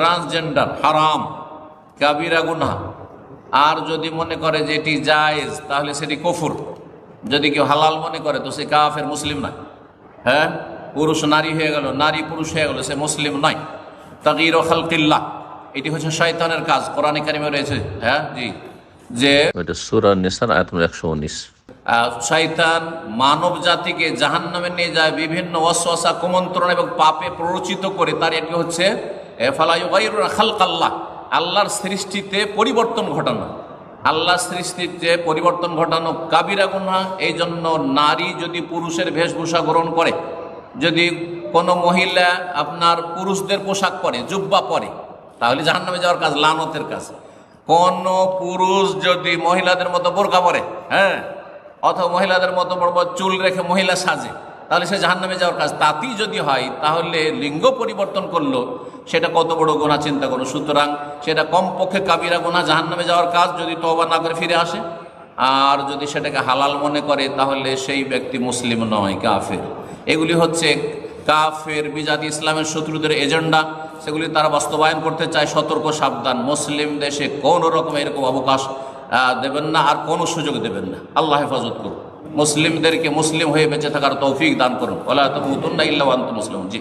Transgender, হারাম, কাবিরা গুনা আর যদি মনে করে যে এটি জায়েজ, তাহলে সেটি কফুর। যদি কেউ হালাল মনে করে, তো সে কাফের, মুসলিম নয়। হ্যাঁ? পুরুষ নারী হয়ে গেল, নারী পুরুষ হয়ে গেল, সে মুসলিম নয়। তাকির খালকিল্লা এটি হচ্ছে শয়তানের কাজ। কোরআনে কারিমে রয়েছে হ্যাঁ? জি। যে সুরা নিসার, আয়াত একশো উনিশ। শয়তান মানব জাতিকে জাহান নামে নিয়ে যায়, বিভিন্ন অশ্বাসা, কুমন্ত্রণ এবং পাপে প্ররোচিত করে। তার এটি হচ্ছে খালকাল্লাহ। আল্লাহর সৃষ্টিতে পরিবর্তন ঘটানো। আল্লাহর সৃষ্টিতে পরিবর্তন ঘটানো কাবিরা গুনা এই জন্য নারী যদি পুরুষের বেশভূষা গ্রহণ করে, যদি কোনো মহিলা আপনার পুরুষদের পোশাক পরে, জুব্বা পরে, তাহলে জাহান নামে যাওয়ার কাজ, লানতের কাজ। কোন পুরুষ যদি মহিলাদের মতো বোরকা পরে হ্যাঁ অথবা মহিলাদের মতো বড় বড় চুল রেখে মহিলা সাজে, তাহলে সে জাহান নামে যাওয়ার কাজ। তাতেই যদি হয়, তাহলে লিঙ্গ পরিবর্তন করল, সেটা কত বড় গোনা চিন্তা করো সুতরাং সেটা কমপক্ষে কাবিরা গোনা জাহান নামে যাওয়ার কাজ যদি তবা না করে ফিরে আসে। আর যদি সেটাকে হালাল মনে করে, তাহলে সেই ব্যক্তি মুসলিম নয়, কাফের। এগুলি হচ্ছে কাফের বিজাতি ইসলামের শত্রুদের এজেন্ডা। সেগুলি তারা বাস্তবায়ন করতে চায় সতর্ক সাবধান। মুসলিম দেশে কোনো রকম এরকম অবকাশ দেবেন না, আর কোনো সুযোগ দেবেন না। আল্লাহ হেফাজত করুন। মুসলিমদেরকে মুসলিম হয়ে বেঁচে থাকার তৌফিক দান করুন। ওলা তো ইল্লা আন্ত মুসলিম জি।